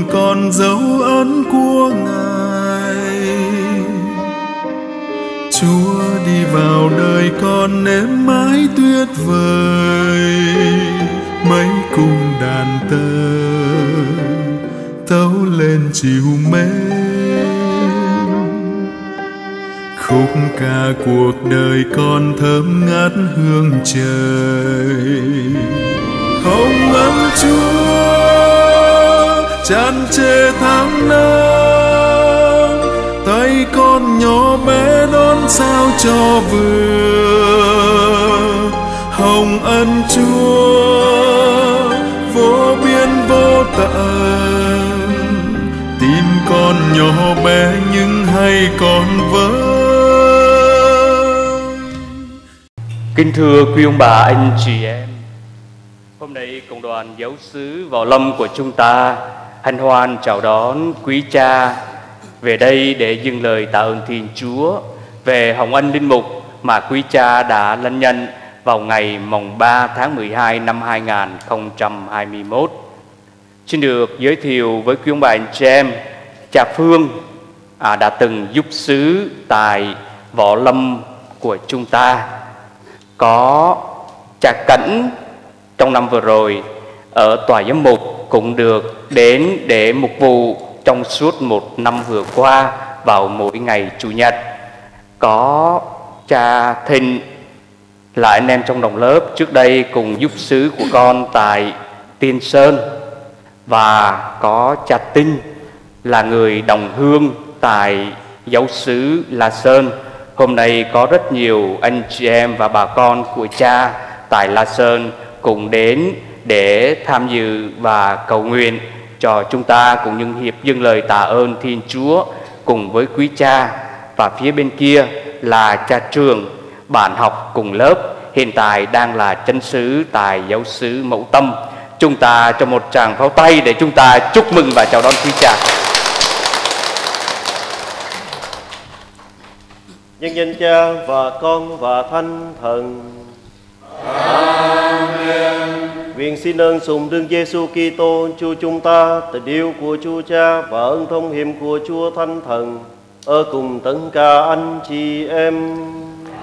Chúa con dấu ấn của Ngài. Chúa đi vào đời con nếm mãi tuyệt vời. Mấy cung đàn tơ tấu lên chiều mến khúc ca cuộc đời con thơm ngát hương trời. Không ấm chúa chan chê tháng năm, tay con nhỏ bé đón sao cho vừa. Hồng ân chúa, vô biên vô tận. Tim con nhỏ bé nhưng hay còn vỡ Kính thưa quý ông bà, anh chị em. Hôm nay cộng đoàn giáo sứ vào lâm của chúng ta hân hoan chào đón quý cha về đây để dâng lời tạ ơn Thiên Chúa về hồng ân linh mục mà quý cha đã lân nhân vào ngày mùng 3 tháng 12 năm 2021. Xin được giới thiệu với quý ông bà anh chị em, cha Phương à, đã từng giúp sứ tại võ lâm của chúng ta. Có cha cảnh trong năm vừa rồi ở tòa giám mục cũng được đến để mục vụ trong suốt một năm vừa qua vào mỗi ngày chủ nhật. Có cha thịnh là anh em trong đồng lớp trước đây cùng giúp sứ của con tại tiên sơn. Và có cha tinh, là người đồng hương tại giáo sứ la sơn. Hôm nay có rất nhiều anh chị em và bà con của cha tại la sơn cùng đến để tham dự và cầu nguyện cho chúng ta cùng những hiệp dâng lời tạ ơn Thiên Chúa cùng với quý cha. Và phía bên kia là cha trường bạn học cùng lớp hiện tại đang là chân sứ tại giáo sứ Mẫu Tâm. Chúng ta cho một tràng pháo tay để chúng ta chúc mừng và chào đón quý cha. Nhân danh cha và con và thánh thần Nguyện xin ơn sùng đương Giêsu Kitô Chúa chúng ta, tình yêu của Chúa Cha và ơn thông hiệp của Chúa Thánh Thần ở cùng tất cả anh chị em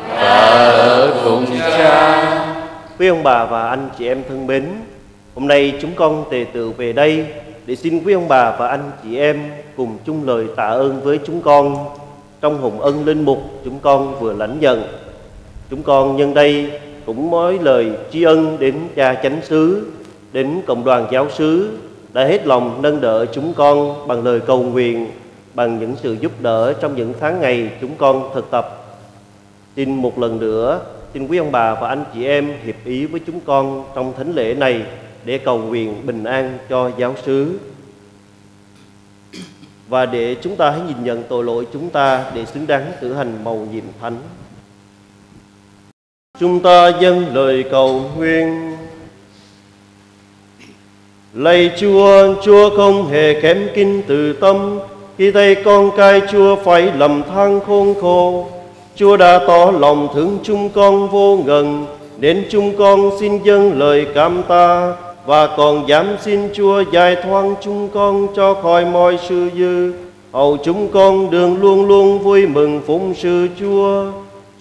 và ở cùng cha. Quý ông bà và anh chị em thân mến, hôm nay chúng con tề tự về đây để xin quý ông bà và anh chị em cùng chung lời tạ ơn với chúng con trong hùng ân linh mục chúng con vừa lãnh nhận. Chúng con nhân đây cũng nói lời tri ân đến cha chánh xứ, đến cộng đoàn giáo xứ đã hết lòng nâng đỡ chúng con bằng lời cầu nguyện, bằng những sự giúp đỡ trong những tháng ngày chúng con thực tập. Xin một lần nữa, xin quý ông bà và anh chị em hiệp ý với chúng con trong thánh lễ này để cầu nguyện bình an cho giáo xứ và để chúng ta hãy nhìn nhận tội lỗi chúng ta để xứng đáng cử hành mầu nhiệm thánh. Chúng ta dâng lời cầu nguyện. Lạy Chúa, Chúa không hề kém kinh từ tâm. Khi thấy con cái Chúa phải lầm than khôn khổ Chúa đã tỏ lòng thương chúng con vô ngần. Nên chúng con xin dâng lời cảm ta Và còn dám xin Chúa giải thoát chúng con cho khỏi mọi sự dư. Hầu chúng con đường luôn luôn vui mừng phụng sự Chúa.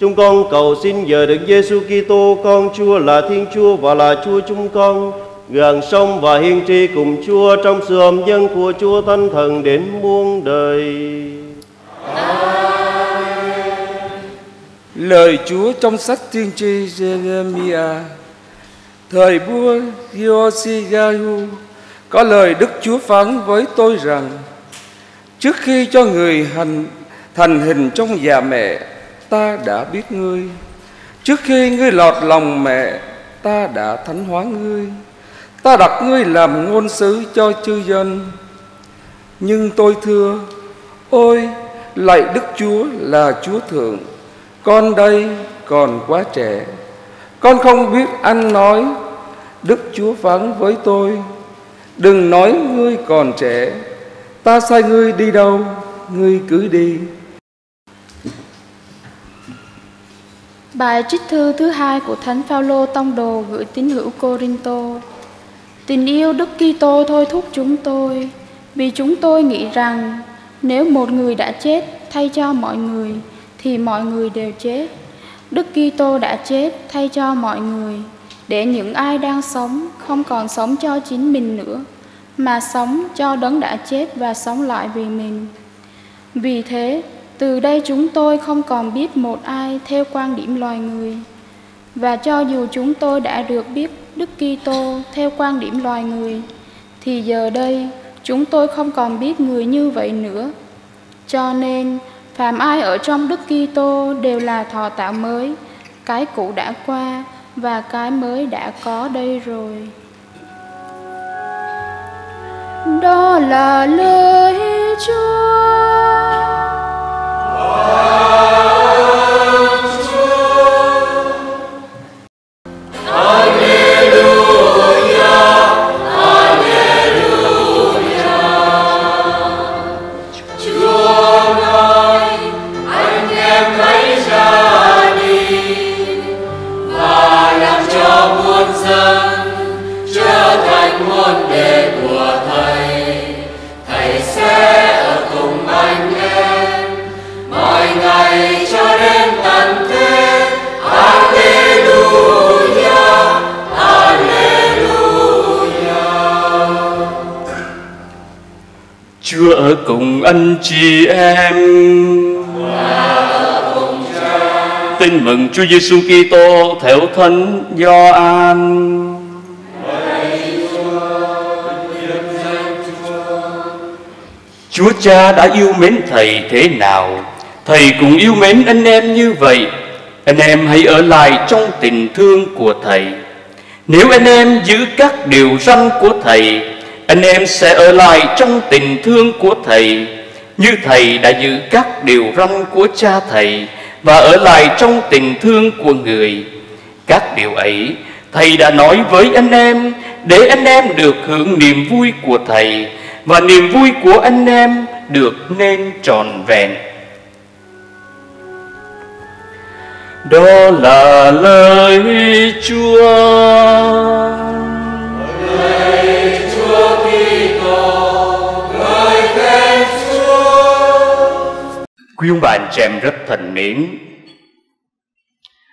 Chúng con cầu xin giờ được Giêsu Kitô, con Chúa là Thiên Chúa và là Chúa chúng con. Gần sông và hiên tri cùng Chúa trong sự ấm dân của Chúa Thánh Thần đến muôn đời. Lời Chúa trong sách tiên tri Jeremiah Thời vua Yosiyahu có lời Đức Chúa phán với tôi rằng, Trước khi cho người hành, thành hình trong già mẹ ta đã biết ngươi. Trước khi ngươi lọt lòng mẹ, ta đã thánh hóa ngươi. Ta đặt ngươi làm ngôn sứ cho chư dân. Nhưng tôi thưa, Ôi, lạy Đức Chúa là Chúa Thượng. Con đây còn quá trẻ. Con không biết ăn nói. Đức Chúa phán với tôi, Đừng nói ngươi còn trẻ. Ta sai ngươi đi đâu, Ngươi cứ đi. Bài trích thư thứ hai của Thánh Phaolô tông đồ gửi tín hữu Corinto. Tình yêu Đức Kitô thôi thúc chúng tôi, vì chúng tôi nghĩ rằng nếu một người đã chết thay cho mọi người thì mọi người đều chết. Đức Kitô đã chết thay cho mọi người để những ai đang sống không còn sống cho chính mình nữa mà sống cho đấng đã chết và sống lại vì mình. Vì thế, từ đây chúng tôi không còn biết một ai theo quan điểm loài người. Và cho dù chúng tôi đã được biết Đức Kitô theo quan điểm loài người, thì giờ đây chúng tôi không còn biết người như vậy nữa. Cho nên, phàm ai ở trong Đức Kitô đều là thọ tạo mới, cái cũ đã qua và cái mới đã có đây rồi. Đó là lời Chúa. Chúa ở cùng anh chị em. Tin mừng Chúa Giêsu Kitô theo Thánh Gioan. Chúa Cha đã yêu mến Thầy thế nào, Thầy cũng yêu mến anh em như vậy. Anh em hãy ở lại trong tình thương của Thầy. Nếu anh em giữ các điều răn của Thầy, anh em sẽ ở lại trong tình thương của Thầy, như Thầy đã giữ các điều răn của cha Thầy và ở lại trong tình thương của người. Các điều ấy Thầy đã nói với anh em để anh em được hưởng niềm vui của Thầy và niềm vui của anh em được nên tròn vẹn. Đó là lời Chúa. Quý ông bà anh chị em rất thân mến,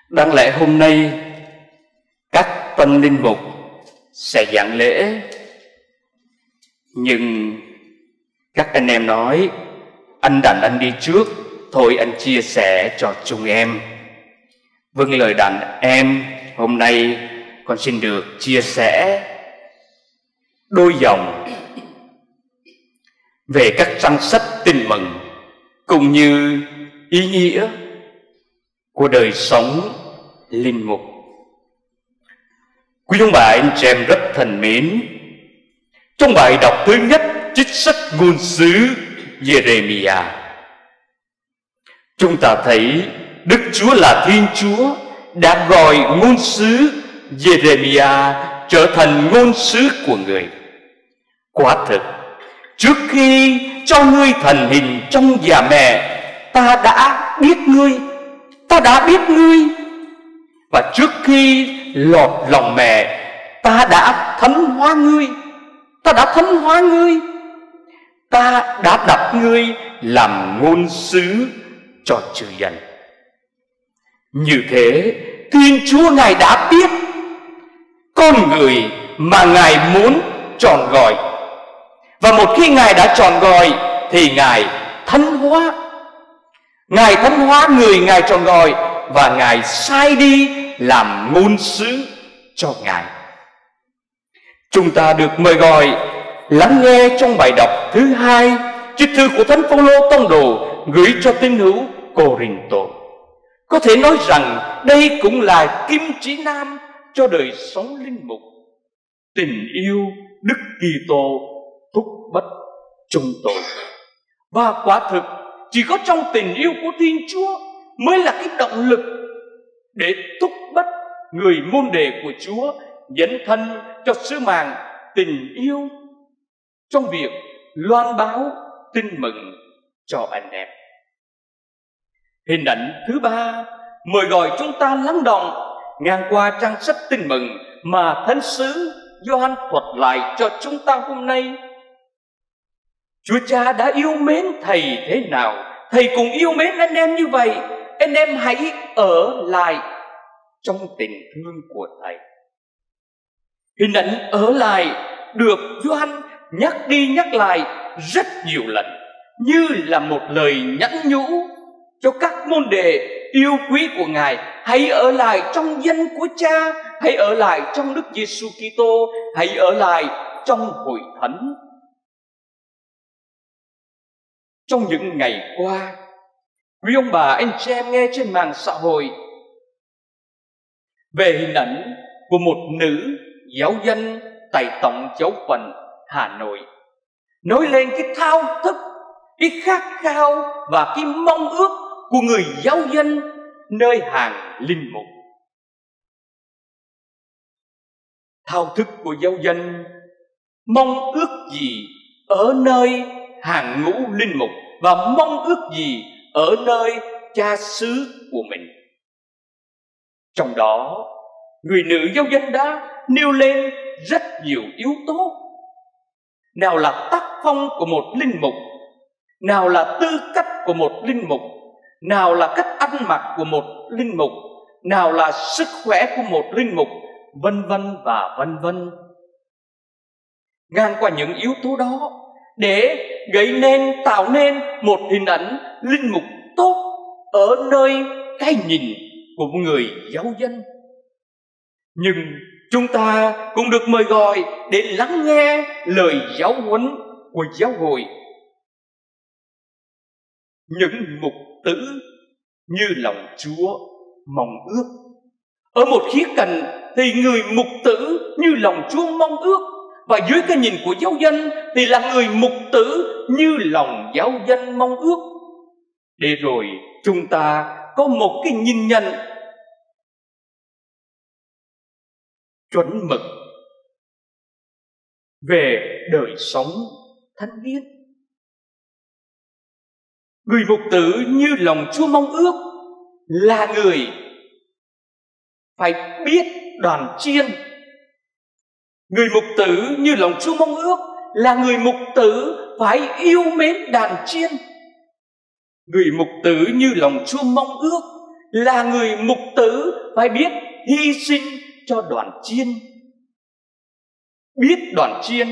Đáng lẽ hôm nay Các tân linh mục sẽ giảng lễ. Nhưng các anh em nói, Anh đàn anh đi trước, Thôi anh chia sẻ cho chúng em. Vâng lời đàn em Hôm nay con xin được chia sẻ Đôi dòng Về các trang sách tin mừng cũng như ý nghĩa của đời sống linh mục. Quý ông bà anh chị em rất thân mến, trong bài đọc thứ nhất trích sách ngôn sứ Jeremia, chúng ta thấy Đức Chúa là Thiên Chúa đã gọi ngôn sứ Jeremia trở thành ngôn sứ của người. Quả thực, trước khi cho ngươi thần hình trong già mẹ, ta đã biết ngươi, ta đã biết ngươi. Và trước khi lọt lòng mẹ, ta đã thánh hóa ngươi, ta đã thánh hóa ngươi. Ta đã đặt ngươi làm ngôn sứ cho chư dân. Như thế, thiên chúa ngài đã biết con người mà ngài muốn tròn gọi và một khi Ngài đã chọn gọi Thì Ngài thánh hóa Ngài thánh hóa, người Ngài chọn gọi Và Ngài sai đi làm ngôn sứ cho Ngài Chúng ta được mời gọi lắng nghe trong bài đọc thứ hai, Trích thư của Thánh Phaolô Tông Đồ gửi cho tín hữu Corinto. Có thể nói rằng đây cũng là kim chỉ nam cho đời sống linh mục. Tình yêu Đức Kitô thúc bất chung tội và quả thực, chỉ có trong tình yêu của thiên chúa mới là cái động lực để thúc bất người môn đề của chúa dẫn thân cho sứ mạng tình yêu trong việc loan báo tin mừng cho anh em hình ảnh thứ ba, mời gọi chúng ta lắng động ngang qua trang sách tin mừng mà thánh sứ Gioan thuật lại cho chúng ta hôm nay. Chúa Cha đã yêu mến thầy thế nào, thầy cũng yêu mến anh em như vậy. Anh em hãy ở lại trong tình thương của thầy. Hình ảnh ở lại được Doan nhắc đi nhắc lại rất nhiều lần như là một lời nhắn nhủ cho các môn đệ yêu quý của Ngài hãy ở lại trong danh của Cha, hãy ở lại trong Đức Giêsu Kitô, hãy ở lại trong hội thánh. Trong những ngày qua, quý ông bà anh chị em nghe trên mạng xã hội về hình ảnh của một nữ giáo dân tại tổng giáo phận Hà Nội nói lên cái thao thức cái khát khao và cái mong ước của người giáo dân nơi hàng linh mục. Thao thức của giáo dân mong ước gì ở nơi hàng ngũ linh mục và mong ước gì ở nơi cha xứ của mình. Trong đó, người nữ giáo dân đã nêu lên rất nhiều yếu tố. Nào là tác phong của một linh mục, nào là tư cách của một linh mục, nào là cách ăn mặc của một linh mục, nào là sức khỏe của một linh mục, vân vân và vân vân. Ngang qua những yếu tố đó để gây nên, tạo nên một hình ảnh linh mục tốt ở nơi cái nhìn của người giáo dân. Nhưng chúng ta cũng được mời gọi để lắng nghe lời giáo huấn của giáo hội. Những mục tử như lòng chúa mong ước. Ở một khía cạnh thì người mục tử như lòng chúa mong ước và dưới cái nhìn của giáo dân thì là người mục tử như lòng giáo dân mong ước. Để rồi chúng ta có một cái nhìn nhận chuẩn mực về đời sống thánh khiết người mục tử như lòng chúa mong ước là người phải biết đoàn chiên người mục tử như lòng chúa mong ước là người mục tử phải yêu mến đàn chiên. Người mục tử như lòng chúa mong ước là người mục tử phải biết hy sinh cho đoàn chiên. Biết đoàn chiên,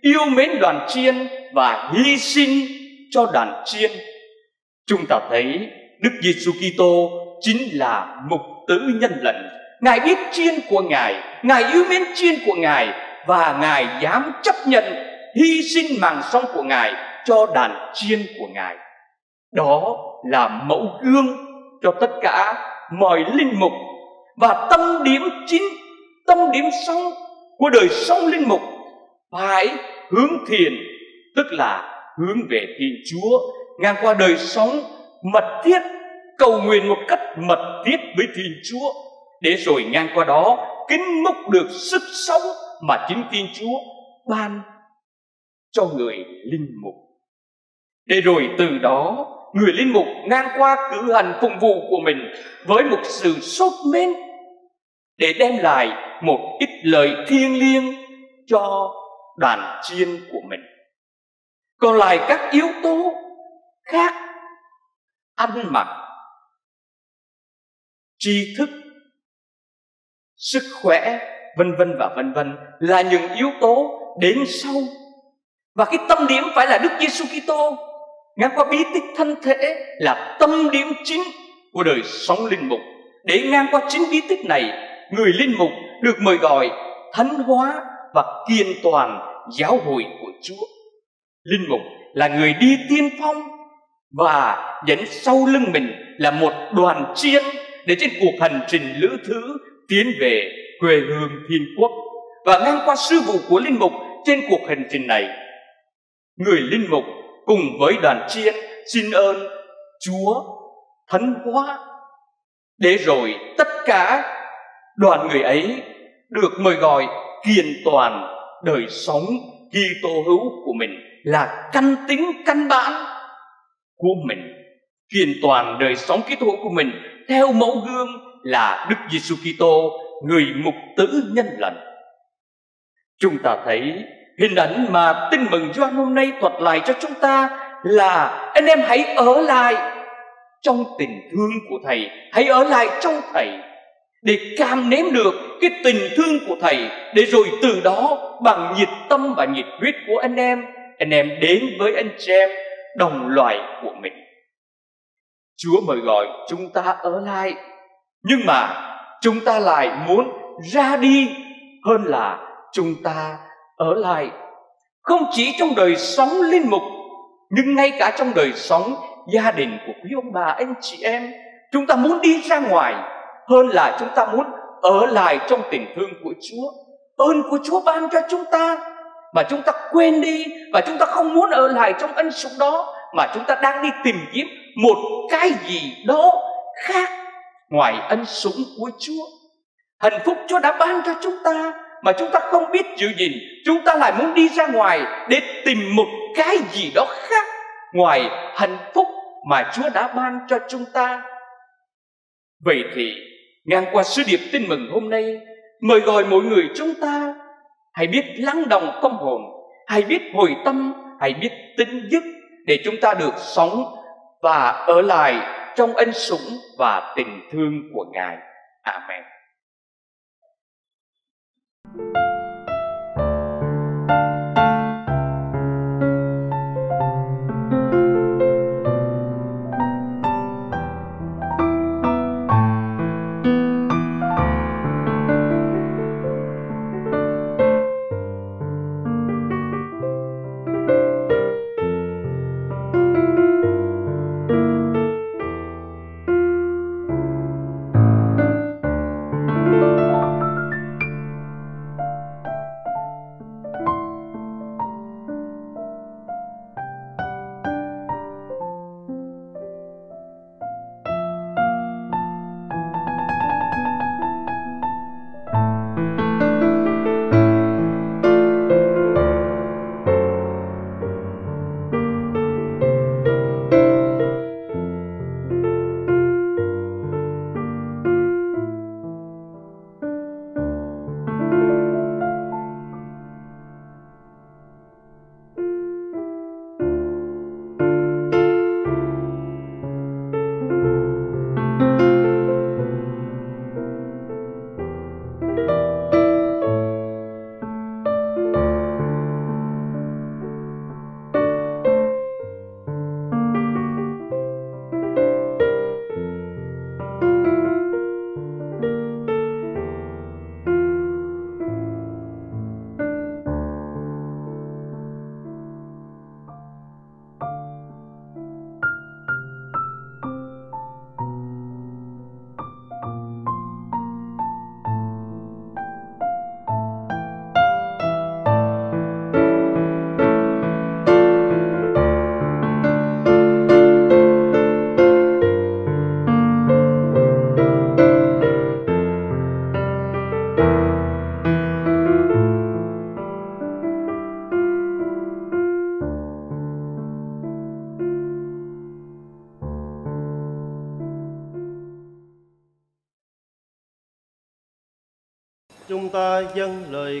yêu mến đoàn chiên và hy sinh cho đoàn chiên. Chúng ta thấy đức giêsu kitô chính là mục tử nhân lệnh. Ngài biết chiên của ngài ngài yêu mến chiên của ngài và ngài dám chấp nhận hy sinh mạng sống của ngài cho đàn chiên của ngài. Đó là mẫu gương cho tất cả mọi linh mục và tâm điểm chính, tâm điểm sống của đời sống linh mục phải hướng thiền, tức là hướng về thiên chúa, ngang qua đời sống mật thiết, cầu nguyện một cách mật thiết với thiên chúa. Để rồi ngang qua đó, kính múc được sức sống mà chính thiên chúa ban cho người linh mục. Để rồi từ đó, người linh mục ngang qua cử hành phụng vụ của mình với một sự sốt mến để đem lại một ít lời thiêng liêng cho đoàn chiên của mình. Còn lại các yếu tố khác, ăn mặc, tri thức, sức khỏe vân vân và vân vân là những yếu tố đến sau. Và cái tâm điểm phải là Đức Giêsu Kitô. Ngang qua bí tích thân thể là tâm điểm chính của đời sống linh mục. Để ngang qua chính bí tích này, người linh mục được mời gọi thánh hóa và kiên toàn giáo hội của Chúa. Linh mục là người đi tiên phong và dẫn sau lưng mình là một đoàn chiên để trên cuộc hành trình lữ thứ tiến về quê hương thiên quốc và ngang qua sư vụ của linh mục trên cuộc hành trình này. Người linh mục cùng với đoàn chiên xin ơn chúa thánh hóa để rồi tất cả đoàn người ấy được mời gọi kiên toàn đời sống Kitô hữu của mình là căn tính, căn bản của mình. Kiên toàn đời sống Kitô hữu của mình theo mẫu gương là Đức Giêsu Kitô người mục tử nhân lành. Chúng ta thấy hình ảnh mà tin mừng Gioan hôm nay thuật lại cho chúng ta là anh em hãy ở lại trong tình thương của thầy, hãy ở lại trong thầy để cam nếm được cái tình thương của thầy, để rồi từ đó bằng nhiệt tâm và nhiệt huyết của anh em anh em đến với anh chị em, đồng loại của mình. Chúa mời gọi chúng ta ở lại, nhưng mà chúng ta lại muốn ra đi hơn là chúng ta ở lại. Không chỉ trong đời sống linh mục, nhưng ngay cả trong đời sống gia đình của quý ông bà, anh chị em, chúng ta muốn đi ra ngoài hơn là chúng ta muốn ở lại trong tình thương của Chúa. Ơn của Chúa ban cho chúng ta, mà chúng ta quên đi, và chúng ta không muốn ở lại trong ân sủng đó, mà chúng ta đang đi tìm kiếm một cái gì đó khác ngoài ân sủng của Chúa hạnh phúc Chúa đã ban cho chúng ta mà chúng ta không biết giữ gìn chúng ta lại muốn đi ra ngoài để tìm một cái gì đó khác ngoài hạnh phúc mà Chúa đã ban cho chúng ta. Vậy thì, ngang qua sứ điệp tin mừng hôm nay, mời gọi mọi người chúng ta hãy biết lắng đồng tâm hồn, hãy biết hồi tâm, hãy biết tin dứt để chúng ta được sống và ở lại trong ân sủng và tình thương của Ngài. Amen. Chúng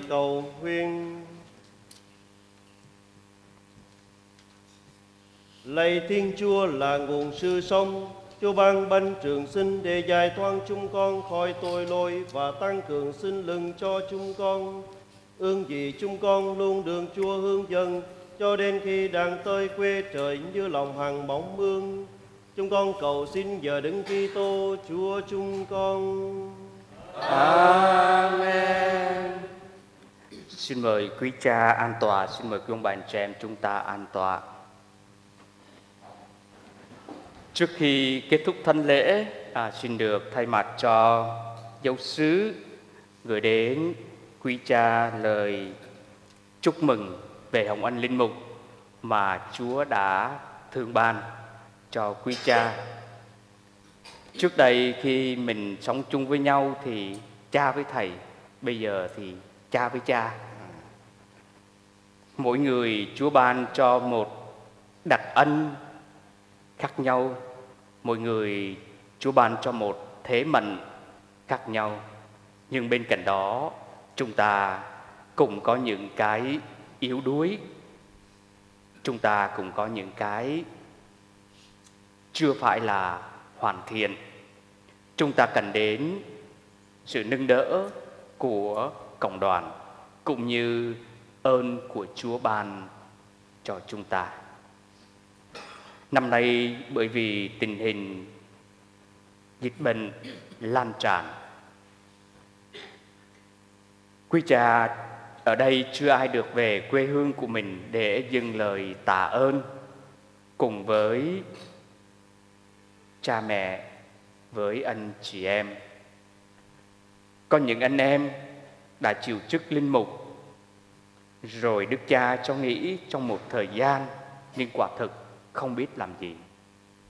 cầu huyên Lạy Thiên Chúa là nguồn sư sống, Chúa ban ban trường sinh để giải thoát chúng con khỏi tội lỗi và tăng cường sinh lực cho chúng con. Ương gì chúng con luôn đường Chúa hướng dẫn cho đến khi đang tới quê trời như lòng hàng bóng mương. Chúng con cầu xin giờ đứng Kitô Chúa chúng con. Amen. Xin mời quý cha an tòa, xin mời quý ông bà anh chị em chúng ta an tòa. Trước khi kết thúc thân lễ, à, xin được thay mặt cho giáo sứ gửi đến quý cha lời chúc mừng về hồng ân linh mục mà Chúa đã thương ban cho quý cha trước đây khi mình sống chung với nhau thì cha với thầy bây giờ thì cha với cha mỗi người chúa ban cho một đặc ân khác nhau. Mỗi người chúa ban cho một thế mạnh khác nhau. Nhưng bên cạnh đó, chúng ta cũng có những cái yếu đuối. Chúng ta cũng có những cái chưa phải là hoàn thiện. Chúng ta cần đến sự nâng đỡ của cộng đoàn, cũng như ơn của Chúa ban cho chúng ta. Năm nay bởi vì tình hình dịch bệnh lan tràn Quý cha ở đây chưa ai được về quê hương của mình để dâng lời tạ ơn cùng với cha mẹ, với anh chị em. Có những anh em đã chịu chức linh mục rồi đức cha cho nghĩ trong một thời gian nhưng quả thực không biết làm gì.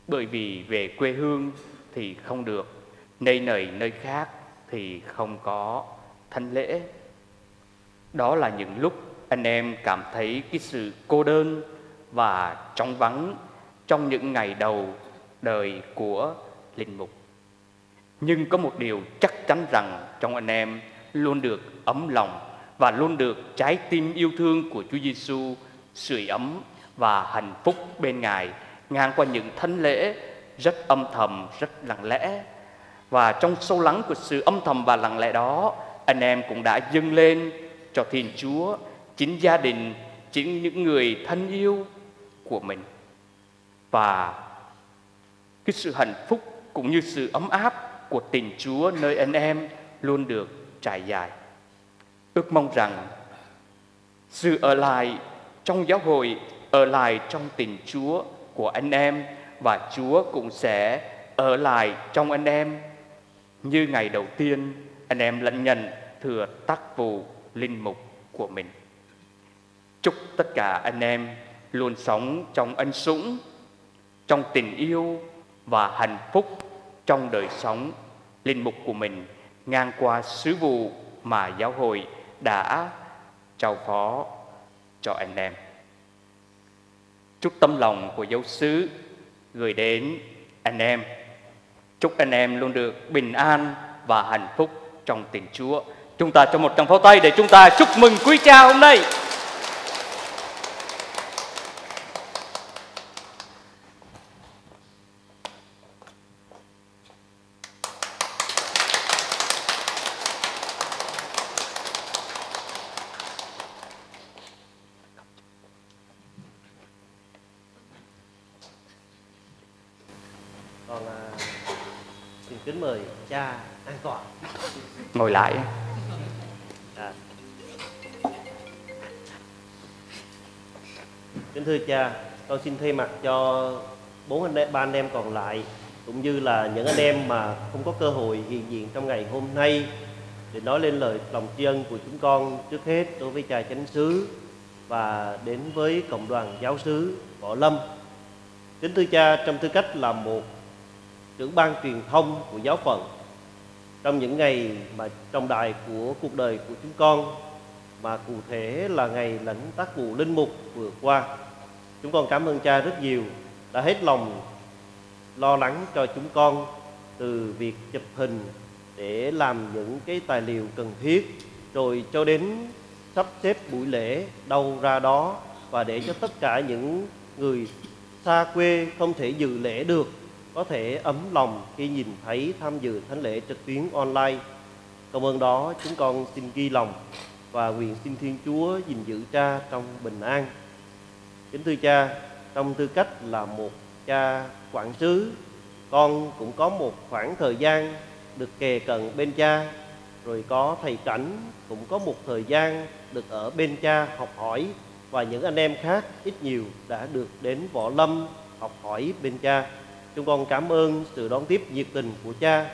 Bởi vì về quê hương thì không được, nơi này nơi khác thì không có thánh lễ đó là những lúc anh em cảm thấy cái sự cô đơn và trống vắng trong những ngày đầu đời của linh mục. Nhưng có một điều chắc chắn rằng trong anh em luôn được ấm lòng và luôn được trái tim yêu thương của Chúa Giêsu sưởi ấm và hạnh phúc bên Ngài ngang qua những thánh lễ rất âm thầm, rất lặng lẽ. Và trong sâu lắng của sự âm thầm và lặng lẽ đó, anh em cũng đã dâng lên cho Thiên Chúa, chính gia đình, chính những người thân yêu của mình. Và cái sự hạnh phúc cũng như sự ấm áp của tình Chúa nơi anh em luôn được trải dài. Ước mong rằng sự ở lại trong giáo hội, ở lại trong tình Chúa của anh em và Chúa cũng sẽ ở lại trong anh em như ngày đầu tiên anh em lãnh nhận thừa tác vụ linh mục của mình. Chúc tất cả anh em luôn sống trong ân sủng, trong tình yêu và hạnh phúc trong đời sống linh mục của mình ngang qua sứ vụ mà giáo hội đã trao phó cho anh em. Chúc tâm lòng của giáo sứ gửi đến anh em. Chúc anh em luôn được bình an và hạnh phúc trong tình Chúa. Chúng ta cho một tràng pháo tay để chúng ta chúc mừng quý cha hôm nay. Còn à, xin kính mời cha an toàn. Ngồi lại. À. Kính thưa cha, con xin thay mặt cho bốn anh em, ba anh em còn lại cũng như là những anh em mà không có cơ hội hiện diện trong ngày hôm nay để nói lên lời lòng tri ân của chúng con trước hết đối với cha chánh xứ và đến với cộng đoàn giáo sứ Võ Lâm. Kính thưa cha, trong tư cách là một trưởng ban truyền thông của giáo phận. Trong những ngày mà trọng đại của cuộc đời của chúng con mà cụ thể là ngày lãnh tác vụ linh mục vừa qua, chúng con cảm ơn cha rất nhiều, đã hết lòng lo lắng cho chúng con từ việc chụp hình để làm những cái tài liệu cần thiết, rồi cho đến sắp xếp buổi lễ đâu ra đó, và để cho tất cả những người xa quê không thể dự lễ được có thể ấm lòng khi nhìn thấy tham dự thánh lễ trực tuyến online. Cảm ơn đó chúng con xin ghi lòng và nguyện xin Thiên Chúa gìn giữ cha trong bình an. Kính thưa cha, trong tư cách là một cha quản sứ, con cũng có một khoảng thời gian được kề cận bên cha, rồi có thầy cảnh cũng có một thời gian được ở bên cha học hỏi và những anh em khác ít nhiều đã được đến võ lâm học hỏi bên cha Chúng con cảm ơn sự đón tiếp nhiệt tình của cha.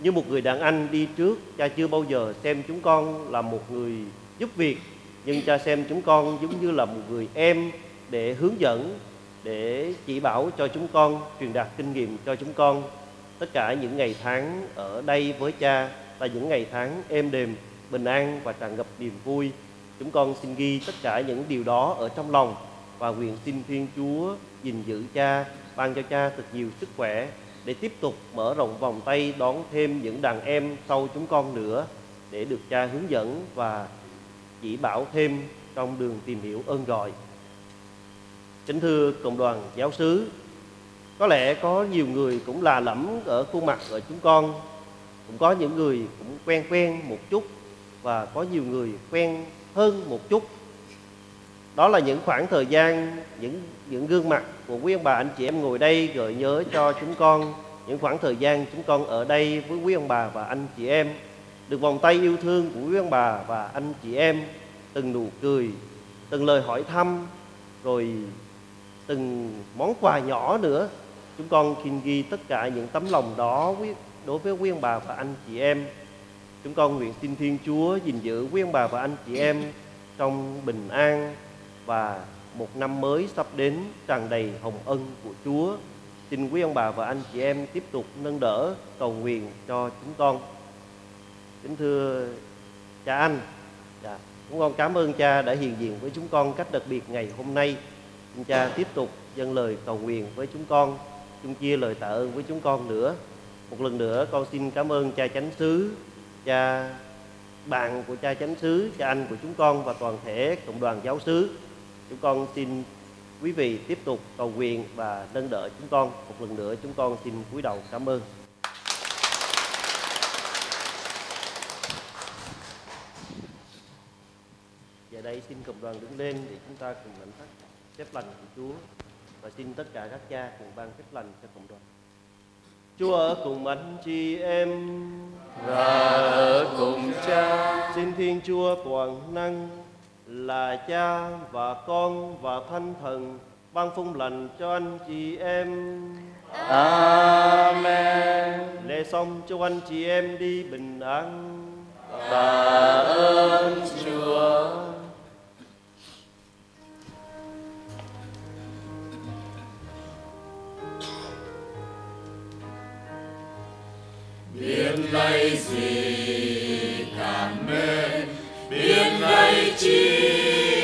Như một người đàn anh đi trước, cha chưa bao giờ xem chúng con là một người giúp việc, nhưng cha xem chúng con giống như là một người em để hướng dẫn, để chỉ bảo cho chúng con, truyền đạt kinh nghiệm cho chúng con. Tất cả những ngày tháng ở đây với cha là những ngày tháng êm đềm, bình an và tràn ngập niềm vui. Chúng con xin ghi tất cả những điều đó ở trong lòng và nguyện xin Thiên Chúa gìn giữ cha ban cho cha thật nhiều sức khỏe để tiếp tục mở rộng vòng tay đón thêm những đàn em sau chúng con nữa để được cha hướng dẫn và chỉ bảo thêm trong đường tìm hiểu ơn gọi. Kính thưa cộng đoàn giáo sứ, có lẽ có nhiều người cũng là lẫm ở khuôn mặt ở chúng con, cũng có những người cũng quen quen một chút và có nhiều người quen hơn một chút. Đó là những khoảng thời gian, những những gương mặt của quý ông bà anh chị em ngồi đây gợi nhớ cho chúng con những khoảng thời gian chúng con ở đây với quý ông bà và anh chị em. Được vòng tay yêu thương của quý ông bà và anh chị em, từng nụ cười, từng lời hỏi thăm, rồi từng món quà nhỏ nữa. Chúng con xin ghi tất cả những tấm lòng đó đối với quý ông bà và anh chị em. Chúng con nguyện xin thiên chúa gìn giữ quý ông bà và anh chị em trong bình an và một năm mới sắp đến tràn đầy hồng ân của chúa. Xin quý ông bà và anh chị em tiếp tục nâng đỡ cầu nguyện cho chúng con. Kính thưa cha anh. Dạ, chúng con cảm ơn cha đã hiện diện với chúng con cách đặc biệt ngày hôm nay. Xin cha tiếp tục dâng lời cầu nguyện với chúng con chung chia lời tạ ơn với chúng con nữa. Một lần nữa con xin cảm ơn cha chánh xứ cha bạn của cha chánh xứ cha anh của chúng con và toàn thể cộng đoàn giáo xứ chúng con xin quý vị tiếp tục cầu nguyện và nâng đỡ chúng con. Một lần nữa chúng con xin cúi đầu cảm ơn. Giờ đây xin cộng đoàn đứng lên để chúng ta cùng lãnh phát phép lành của Chúa. Và xin tất cả các cha cùng ban phép lành cho cộng đoàn. Chúa ở cùng anh chị em. Và ở cùng cha. Xin Thiên Chúa toàn năng là cha và con và thanh thần ban phong lành cho anh chị em. Amen. Lễ xong cho anh chị em đi bình an. Tạ ơn Chúa. Biết lấy gì cảm mến biển lấy chi.